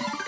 you